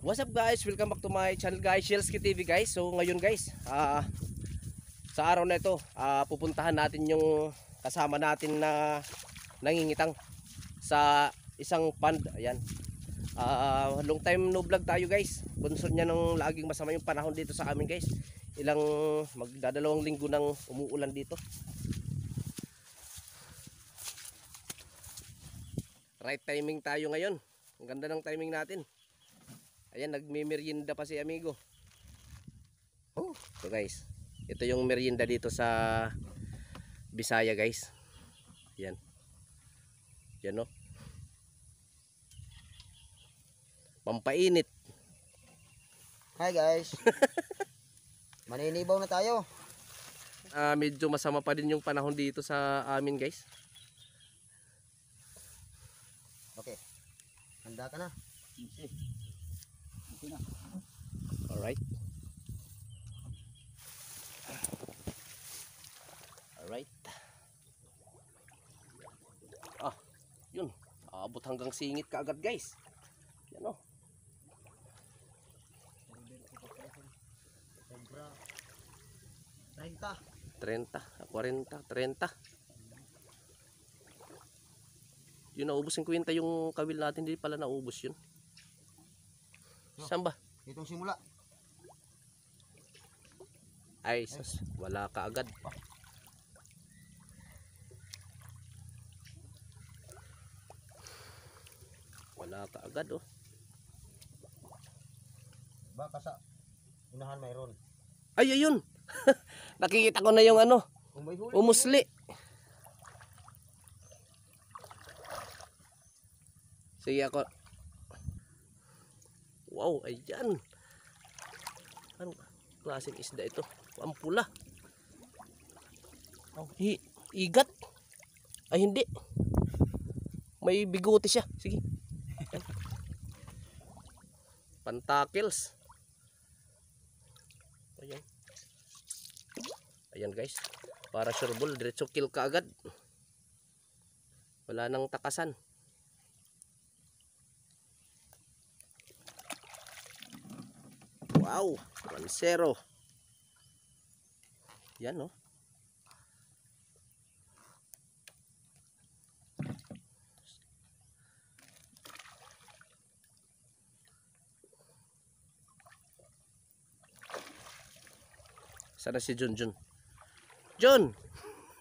What's up guys? Welcome back to my channel guys, Shelski TV guys. So ngayon guys, ah sa araw na ito, ah, pupuntahan natin yung kasama natin na nangingitang sa isang pond. Ayan. Ah, long time no vlog tayo guys. Bunsod niya ng laging masama yung panahon dito sa amin guys. Ilang magdadalawang linggo nang umuulan dito. Right timing tayo ngayon. Ang ganda ng timing natin. Ayan, nagme-merienda pa si amigo. Oh, ito guys. Ito yung merienda dito sa Bisaya guys. Yan. Yan no. Pampainit. Hi guys. Maninibaw na tayo. Ah, medyo masama pa din yung panahon dito sa amin guys. Okay. Handa ka na. Alright. Alright. Ah, yun. Abot hanggang singit ka agad guys. Yan o. Sobra. 30. 30, 40, 30. Yun, naubos yung kwenta yung kawil natin. Hindi pala naubos yun. Saan ba? Itong simula. Ay, sus, wala ka agad. Wala ka agad oh. Baka sa unahan mayroon. Ay, ayun. Nakikita ko na yung ano, umusli. Sige ako. Wow, ayan. Anong klaseng isda ito? Ang pula. Oh, igat. Ay, hindi. May bigote siya. Sige. Pantakils. Ayan. Ayan guys. Para sure ball, diretso kill ka agad. Wala nang takasan. Wow, 1-0. Yan no. Sana si Jun Jun. Jun!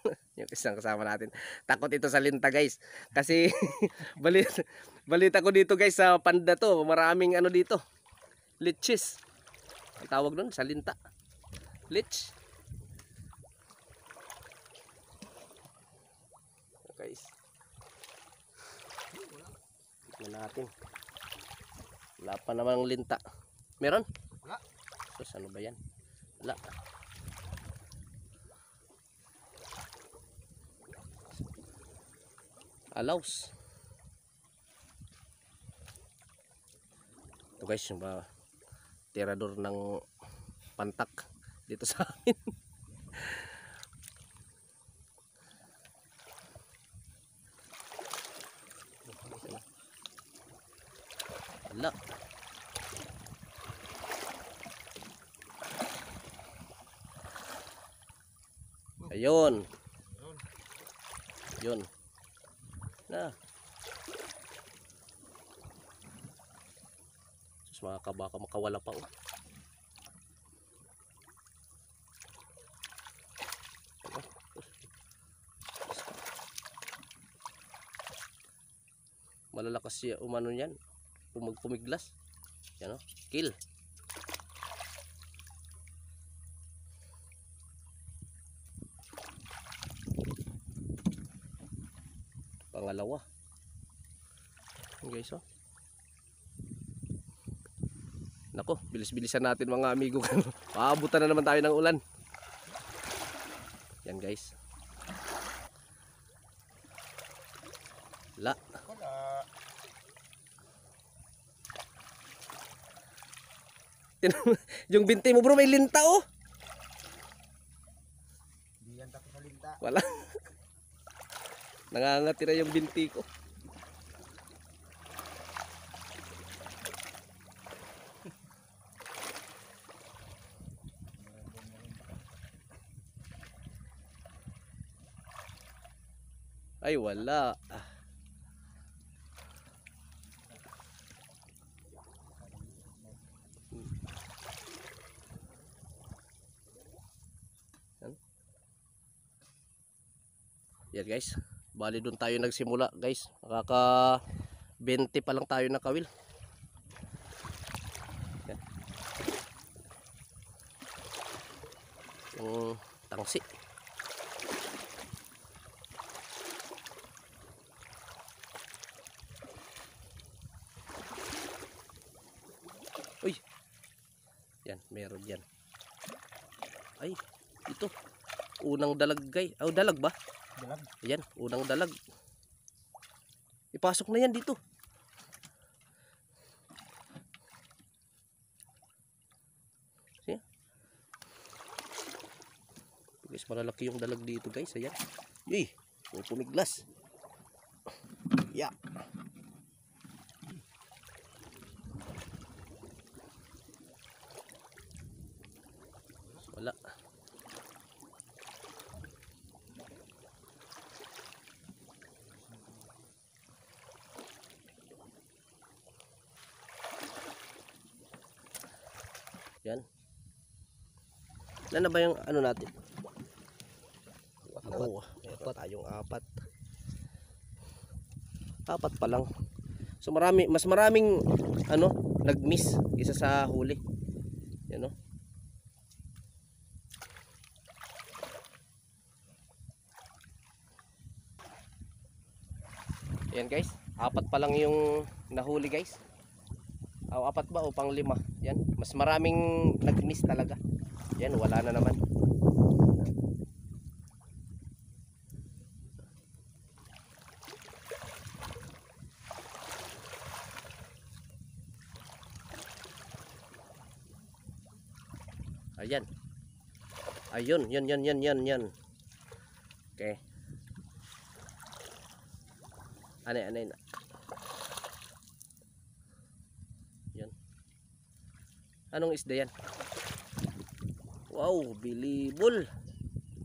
yung isang kasama natin. Takot ito sa linta guys. Kasi balita, balita ko dito guys sa panda to. Maraming ano dito. Lichis. Ang tawag nun sa linta. Lich. Guys. Tignan natin. Wala pa namang linta. Meron? Wala. Sus, ano ba yan? Wala. Alaws. Ito guys, yung ba tirador ng pantak dito sa amin. Wala. Ayun. Yun. Na. Sus mga kabaka makawala pa oh. Malalakas siya umano yan. Pumag pumiglas. Yan oh. Kill. Pangalawa. Guys oh. Nako, bilis-bilisan natin mga amigo. Paabutan na naman tayo ng ulan. Yan guys. La. Wala. yung binti mo bro may linta oh. Di yan tapos sa linta. Wala. Nangangatira yung binti ko. Ay, wala. Ah. Yan. Guys. Bali doon tayo nagsimula guys. Nakaka 20 pa lang tayo na kawil. Yan. Yung tangsi. Uy. Yan, meron yan. Ay, ito. Unang dalag guys. Oh, dalag ba? Dalag. Ayan, unang dalag. Ipasok na yan dito. Siya. Guys, malalaki yung dalag dito guys. Ayan. Uy, pumiglas. Yeah. Wala. Yan. Ilan na ba yung ano natin? Apat. Meron tayong apat. Apat pa lang. So marami, mas maraming ano, nag-miss isa sa huli. Yan oh. Yan guys, apat pa lang yung nahuli guys. O apat ba o pang lima? Yan, mas maraming nag-miss talaga. Yan, wala na naman. Ayan. Ayun, yun, yun, yun, yun, yun. Okay. Ano, ano, ano. Yan. Anong isda yan? Wow, bilibol.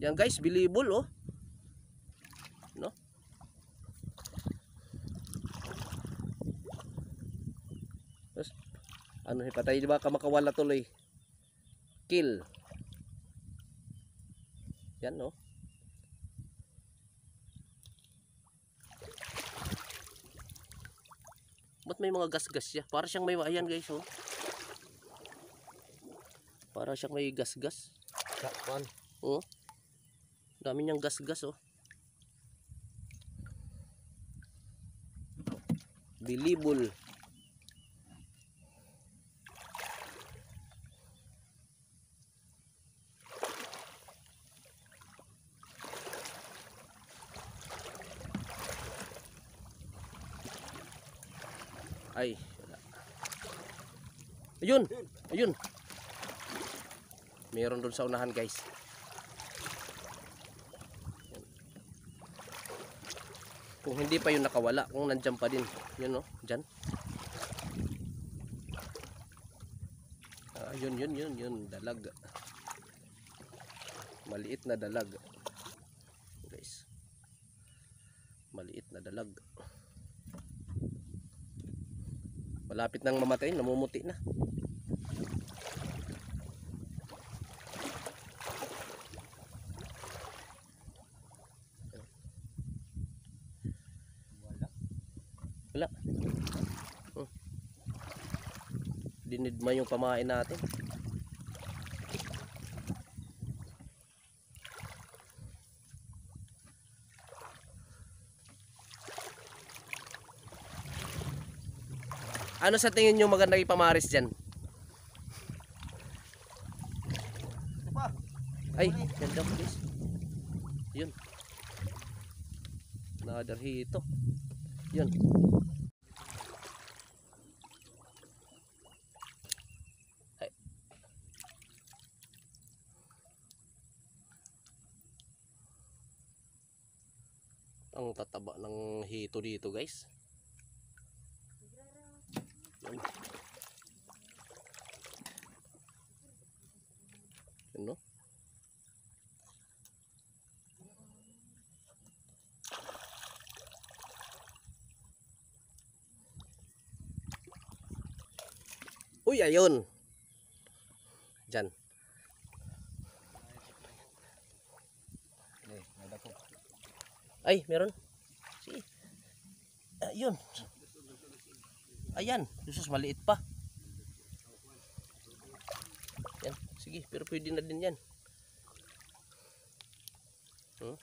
Yan guys, bilibol oh. No? Tapos, ano, hipatay di ba kamakawala tuloy? Kill. Yan no? Ba't may mga gas-gas siya? Para siyang may, ayan guys oh. Para siyang may gas-gas. Sakpan. Oh. Dami niyang gas-gas oh. Bilibol. Ay, wala. Ayun, ayun. Meron doon sa unahan, guys. Kung hindi pa yun nakawala, kung nandyan pa din. Yun, no? Dyan. Ah, yun, yun, yun, yun. Dalag. Maliit na dalag. Guys. Maliit na dalag. Malapit nang mamatay, namumuti na. Wala. Wala. Oh. Dinidma yung pamain natin. Ano sa tingin nyo maganda ipamaris dyan? Ay, ganda please. Yun. Another hito. Yun. Ay. Ang tataba ng hito dito guys. Yun. Uy, ayun. Diyan. Eh, Ay, meron. Si. Ayun. Ayun. Ayan. Jesus, maliit pa. Yan. Sige, pero pwede na din yan. Hmm?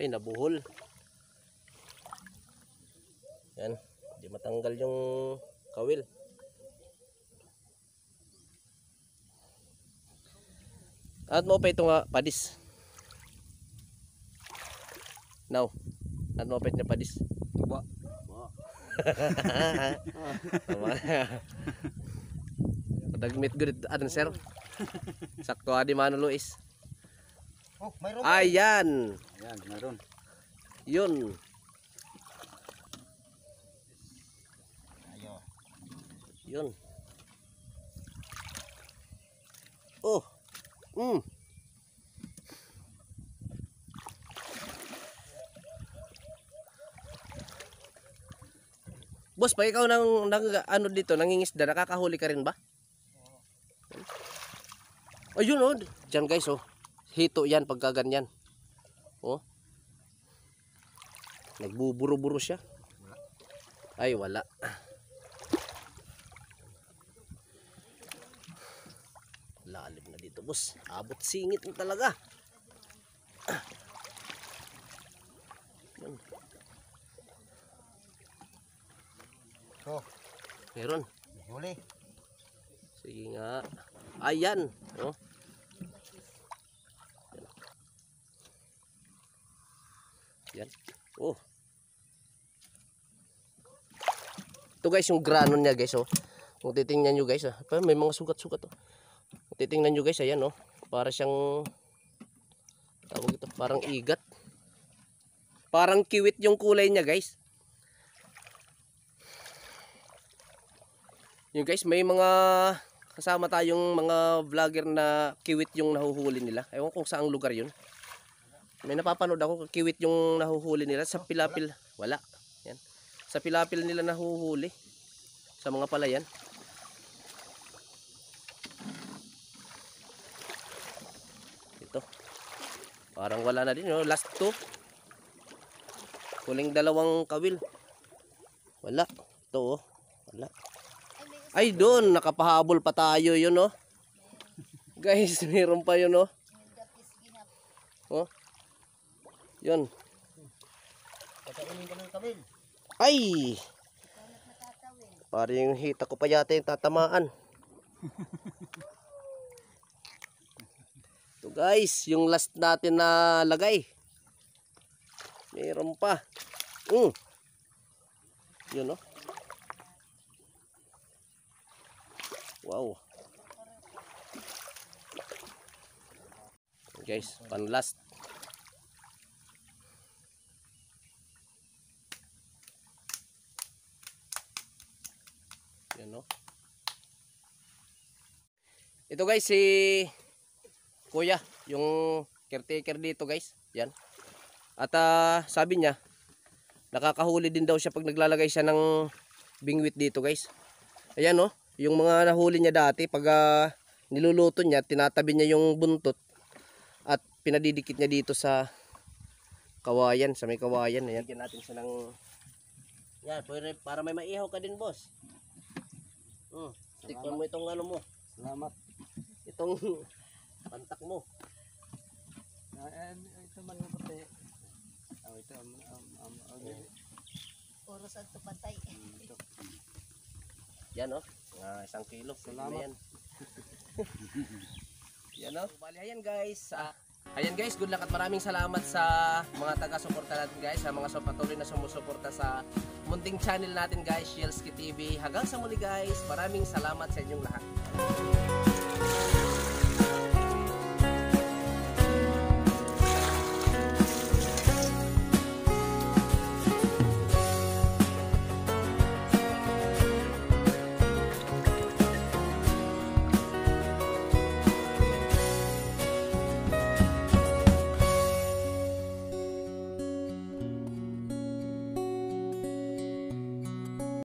Ay, nabuhol. Yan. Hindi matanggal yung kawil. At mo pa ito nga padis. Now. At mo pa ito nga padis. Tuba. Tama. Dagmit good adan sir. Sakto adi mano Luis. Oh, mayroon. Ayan. Ayan, mayroon. Yun. Ayo. Yun. Oh. Mm. Boss, pag ikaw nang, nang ano dito, nangingisda, nakakahuli ka rin ba? Ayun oh, diyan guys oh. Hito yan pagka ganyan. Oh. Nagbuburo-buro siya. Ay, wala. Lalim na dito, boss. Abot singit na talaga. Oh, Meron. huli. Sige nga. Ayan. Oh. Yan. Oh. Ito guys yung granon niya guys oh. Kung titingnan nyo guys ah. Pa, may mga sugat-sugat oh. Kung titingnan nyo guys ayan oh. Para siyang tawag ito, parang igat. Parang kiwit yung kulay niya guys. Yung guys, may mga kasama tayong mga vlogger na kiwit yung nahuhuli nila. Ewan kung saang lugar yun. May napapanood ako kiwit yung nahuhuli nila sa pilapil. Wala. Yan. Sa pilapil nila nahuhuli. Sa mga palayan. Ito. Parang wala na din. No? Last two. Huling dalawang kawil. Wala. Ito oh. Wala. Ay doon, nakapahabol pa tayo yun oh. Guys, meron pa yun oh. Oh. Yun. Kakainin ka ng kabil. Ay! Parang yung hita ko pa yata yung tatamaan. Ito guys, yung last natin na lagay. Meron pa. Mm. Yun oh. Wow. Guys, pan last. Yan no. Ito guys si Kuya, yung caretaker dito guys. Yan. At ah, sabi niya nakakahuli din daw siya pag naglalagay siya ng bingwit dito guys. Ayan no, yung mga nahuli niya dati pag ah, niluluto niya, tinatabi niya yung buntot at pinadidikit niya dito sa kawayan, sa may kawayan. Ayan, bigyan natin siya ng yan, para may maihaw ka din boss. Hmm, tikman mo itong ano mo, Salamat. Itong pantak mo. Ah, ito man yung puti. Oh, ito. Um, um, um, um, Puro sa patay. ito. Yan oh, mga isang kilo. Salamat. Yan. yan oh. Bali, ayan guys. Ah, ayan guys, good luck at maraming salamat sa mga taga-suporta natin guys, sa mga patuloy na sumusuporta sa munting channel natin guys, Shielski TV. Hanggang sa muli guys, maraming salamat sa inyong lahat.